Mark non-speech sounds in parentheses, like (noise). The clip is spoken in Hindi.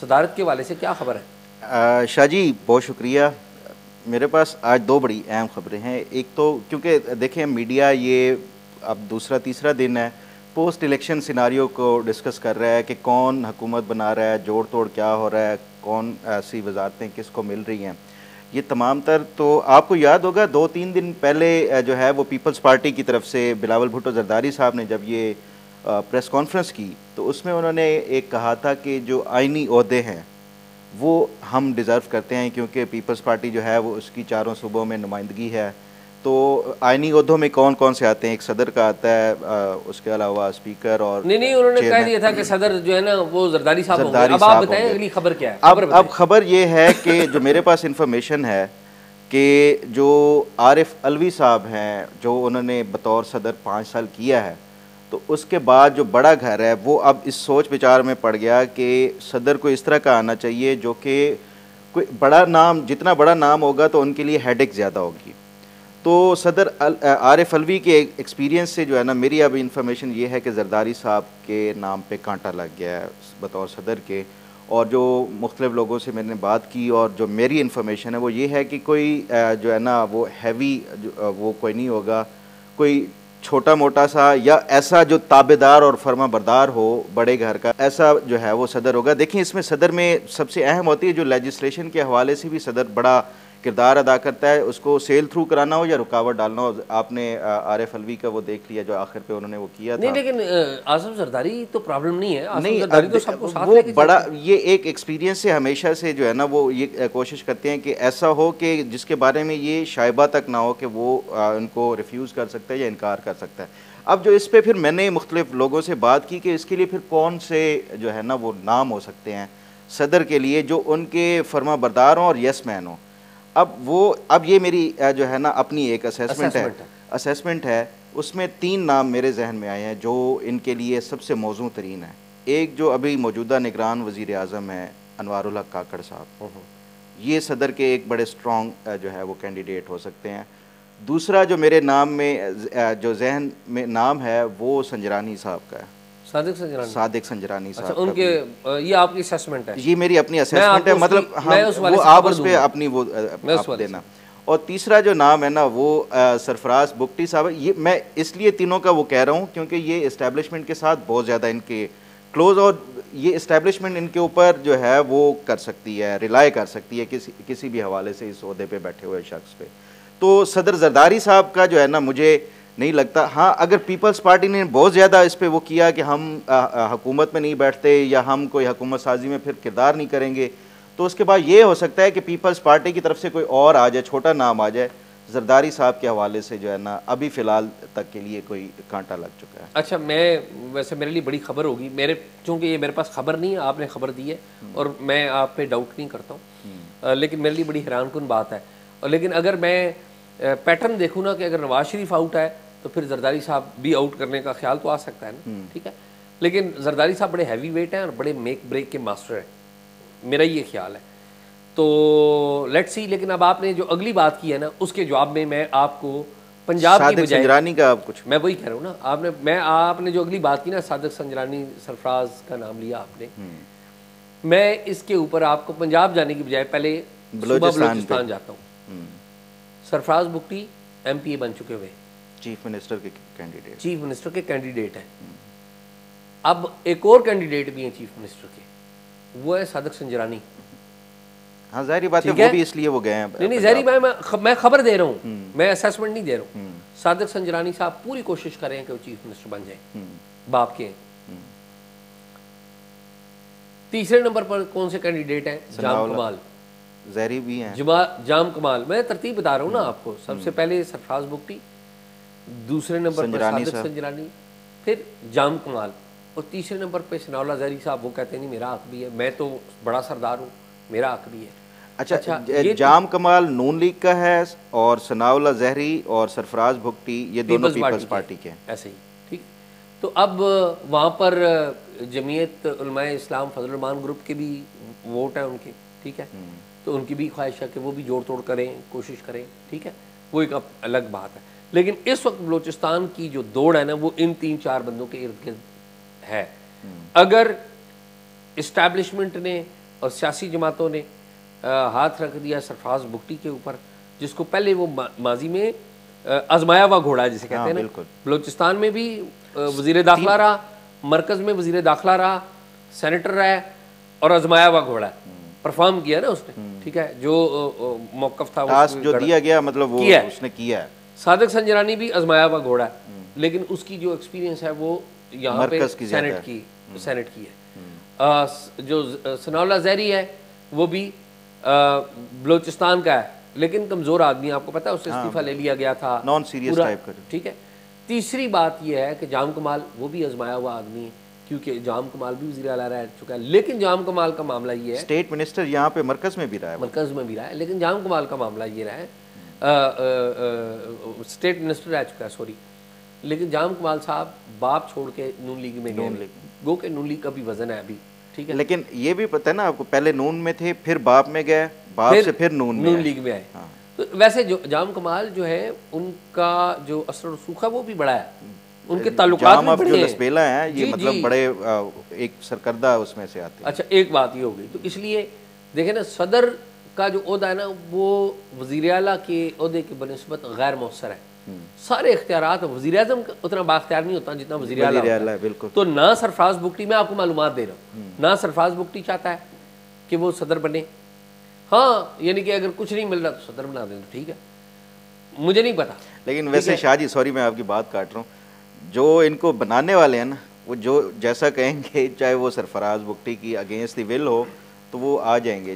सदारत के वाले से क्या खबर है? शाह जी, बहुत शुक्रिया। मेरे पास आज दो बड़ी अहम खबरें हैं। एक तो क्योंकि देखें मीडिया ये अब दूसरा, तीसरा दिन है। पोस्ट इलेक्शन सिनारियों को डिस्कस कर रहा है कि कौन हुकूमत बना रहा है जोड़ तोड़ क्या हो रहा है, कौन ऐसी वजारतें किसको मिल रही हैं। ये तमाम तर तो आपको याद होगा दो तीन दिन पहले जो है वो पीपल्स पार्टी की तरफ़ से बिलावल भुट्टो जरदारी साहब ने जब ये प्रेस कॉन्फ्रेंस की तो उसमें उन्होंने एक कहा था कि जो आइनी अहदे हैं वो हम डिज़र्व करते हैं क्योंकि पीपल्स पार्टी जो है वो उसकी चारों सूबों में नुमाइंदगी है। तो आइनी उहदों में कौन कौन से आते हैं? एक सदर का आता है आ, उसके अलावा स्पीकर और नहीं नहीं उन्होंने कह दिया था कि सदर जो है ना वो जरदारी साहब जरदारी अब आप बताएँ अगली खबर क्या है? अब अब खबर ये है कि जो मेरे पास इंफॉर्मेशन है कि जो आरिफ अलवी साहब हैं जो उन्होंने बतौर सदर पाँच साल किया है तो उसके बाद जो बड़ा घर है, वो अब इस सोच विचार में पड़ गया कि सदर को इस तरह का आना चाहिए जो कि कोई बड़ा नाम, जितना बड़ा नाम होगा तो उनके लिए हेडेक ज़्यादा होगी। तो सदर आरिफ अलवी के एक्सपीरियंस से जो है ना, मेरी अब इंफॉर्मेशन ये है कि जरदारी साहब के नाम पे कांटा लग गया है बतौर सदर के। और जो मुख्तलिफ़ लोगों से मैंने बात की और जो मेरी इन्फॉर्मेशन है, वो ये है कि कोई जो है ना, वो हैवी वो कोई नहीं होगा। कोई छोटा मोटा सा या ऐसा जो ताबेदार और फर्मा बरदार हो बड़े घर का, ऐसा जो है वो सदर होगा। देखिए, इसमें सदर में सबसे अहम होती है जो लेजिस्लेशन के हवाले से भी सदर बड़ा किरदार अदा करता है उसको सेल थ्रू कराना हो या रुकावट डालना हो आपने आर एफ़ अलवी का वो देख लिया जो आखिर पे उन्होंने वो किया नहीं था। लेकिन आसम जरदारी तो प्रॉब्लम नहीं है। नहीं जरदारी तो सबको साथ वो बड़ा ये एक एक्सपीरियंस से हमेशा से जो है ना वो ये कोशिश करते हैं कि ऐसा हो कि जिसके बारे में ये शायबा तक ना हो कि वो उनको रिफ्यूज़ कर सकता है या इनकार कर सकता है। अब जो इस पर फिर मैंने मुख्तलिफ़ लोगों से बात की कि इसके लिए फिर कौन से जो है ना वो नाम हो सकते हैं। सदर के लिए जो उनके फर्मा बरदार हों और यस मैन हों। अब वो अब ये मेरी जो है ना अपनी एक असेसमेंट है। असेसमेंट है। उसमें तीन नाम मेरे जहन में आए हैं जो इनके लिए सबसे मौजू तरीन है। एक जो अभी मौजूदा निगरान वज़ी अजम है अनवारुल काकड़ साहब। ये सदर के एक बड़े स्ट्रॉन्ग जो है वो कैंडिडेट हो सकते हैं। दूसरा जो मेरे नाम में जो जहन में नाम है वो संजरानी साहब का है। सादिक संजरानी। सादिक संजरानी अच्छा, उनके ये आपकी असेसमेंट है। ये मेरी अपनी असेसमेंट है मतलब हम वो आप उस पर अपनी वो आप देना। और तीसरा जो नाम है ना वो सरफराज बुकटी साहब ये मैं इसलिए तीनों का वो कह रहा हूँ क्योंकि ये इस्टेब्लिशमेंट के साथ बहुत ज़्यादा इनके क्लोज और ये इस्टेब्लिशमेंट इनके ऊपर जो है वो कर सकती है रिलाई कर सकती है किसी किसी भी हवाले से इस अहदे पे बैठे हुए शख्स पे। तो सदर जरदारी साहब का जो है ना मुझे नहीं लगता। हाँ अगर पीपल्स पार्टी ने बहुत ज़्यादा इस पर वो किया कि हम हुकूमत में नहीं बैठते या हम कोई हकूमत साजी में फिर किरदार नहीं करेंगे तो उसके बाद ये हो सकता है कि पीपल्स पार्टी की तरफ़ से कोई और आ जाए छोटा नाम आ जाए जरदारी साहब के हवाले से जो है ना अभी फ़िलहाल तक के लिए कोई कांटा लग चुका है। अच्छा मैं वैसे मेरे लिए बड़ी खबर होगी। मेरे चूँकि ये मेरे पास खबर नहीं है आपने खबर दी है हम्म। और मैं आप पे डाउट नहीं करता हूँ। हम्म। लेकिन मेरे लिए बड़ी हैरान कन बात है। और लेकिन अगर मैं पैटर्न देखूँ ना कि अगर नवाज़ शरीफ आउट है तो फिर जरदारी साहब भी आउट करने का ख्याल तो आ सकता है ना हम्म। ठीक है? लेकिन जरदारी साहब बड़े हैवी वेट हैं और बड़े मेक ब्रेक के मास्टर हैं। मेरा ये ख्याल है। तो लेट्स सी लेकिन अब आपने जो अगली बात की है ना उसके जवाब में मैं आपको पंजाब की बजाय का आप कुछ मैं वही कह रहा हूँ ना आपने मैं आपने जो अगली बात की ना सादक संजरानी सरफराज का नाम लिया आपने। हम्म। मैं इसके ऊपर आपको पंजाब जाने की बजाय पहले बलोचिस्तान जाता हूँ। हम्म। सरफराज बुकटी एम बन चुके हुए। चीफ मिनिस्टर के कैंडिडेट। चीफ मिनिस्टर के कैंडिडेट हैं। अब एक और कैंडिडेट भी हैं चीफ मिनिस्टर के। वो है सादक संजरानी। हाँ जाहरी बात है वो भी इसलिए वो गए हैं नहीं नहीं जहरी मैं मैं खबर दे रहा हूँ। हम्म। मैं असेसमेंट नहीं दे रहा हूँ। हम्म। सादक संजरानी साहब पूरी कोशिश कर रहे हैं कि वो चीफ मिनिस्टर बन जाए। हम्म। बाप के। तीसरे नंबर पर कौन से कैंडिडेट हैं? जाम कमाल। जहरी भी हैं। जाम कमाल। मैं तरतीब बता रहा हूँ ना आपको। सबसे पहले सरफराज बुकटी दूसरे नंबर पर सादिक संजरानी फिर जाम कमाल। और तीसरे नंबर पे सनाउल्ला जहरी साहब वो कहते नहीं मेरा हक भी है मैं तो बड़ा सरदार हूँ मेरा हक भी है। अच्छा अच्छा तो जाम कमाल नून लीग का है और सनाउल्ला जहरी और सरफराज भुगटी ये दोनों पीपल्स पार्टी के ऐसे ही ठीक? तो अब वहाँ पर जमीयत इस्लाम फजलमान ग्रुप के भी वोट हैं उनके ठीक है? हम्म। तो उनकी भी ख्वाहिश है कि वो भी जोड़ तोड़ करें कोशिश करें ठीक है? वो एक अलग बात है। लेकिन इस वक्त बलोचिस्तान की जो दौड़ है ना वो इन तीन चार बंदों के इर्द गिर्द है। अगर इस्टेब्लिशमेंट ने और सियासी जमातों ने आ, हाथ रख दिया सरफराज बुकटी के ऊपर जिसको पहले वो मा, माजी में आजमाया हुआ घोड़ा जिसे कहते हाँ, हैं ना। बलोचिस्तान में भी वज़ीर दाखिला रहा मरकज़ में वज़ीर दाखिला रहा सेनेटर रहा है और आजमाया हुआ घोड़ा है। परफॉर्म किया ना उसने ठीक है? जो मौकफ था वो जो दिया गया मतलब वो उसने किया है। सादक संजरानी भी आजमाया हुआ घोड़ा है लेकिन उसकी जो एक्सपीरियंस है वो यहाँ पे की सेनेट है। की सेनेट की है। आ, जो सनाउल्ला जहरी है वो भी बलोचिस्तान का है लेकिन कमज़ोर आदमी आपको पता है उससे इस्तीफा ले लिया गया था नॉन सीरियस टाइप का। ठीक है। तीसरी बात यह है कि जाम कमाल वो भी आजमाया हुआ आदमी है क्योंकि जाम कमाल भी वजी अला रह चुका है लेकिन जाम कमाल का मामला ये है स्टेट मिनिस्टर यहाँ पे मरकज में भी रहा है मरकज़ में भी रहा है लेकिन जाम कमाल का मामला ये रहा है स्टेट मिनिस्टर रह चुका है सॉरी लेकिन जाम कमाल साहब बाप छोड़ के नून लीग में गए। गो के नून लीग का भी वज़न है अभी ठीक है? लेकिन ये भी पता है ना आपको पहले नून में थे फिर बाप में गए बाप फिर, से फिर नून में नून लीग में आए। हाँ। तो वैसे जो जाम कमाल जो है उनका जो असर रसूख है वो भी बड़ा है। उनके ताल्लुकात जो बड़े हैं है ये जी, मतलब जी। बड़े एक सरकर्दा उसमें से आते हैं। अच्छा एक बात ये हो गई। तो इसलिए देखे ना सदर का जो अहदा है ना वो वज़ीर अला के अहदे की बनस्बत गैर मौसर है। सारे इख्तियार वजी अजम उतना बाख्तियार नहीं होता जितना वजी अला बिल्कुल। तो ना सरफराज बुकटी मैं आपको मालूम दे रहा हूँ। ना सरफराज बुकटी चाहता है कि वो सदर बने। हाँ यानी कि अगर कुछ नहीं मिल रहा तो सदर बना दें तो ठीक है? मुझे नहीं पता। लेकिन वैसे शाह जी सॉरी मैं आपकी बात काट रहा हूँ। जो इनको बनाने वाले हैं ना वो जो जैसा कहेंगे (laughs) चाहे वो सरफराज बुकटी की अगेंस्ट द विल हो तो वो आ जाएँगे।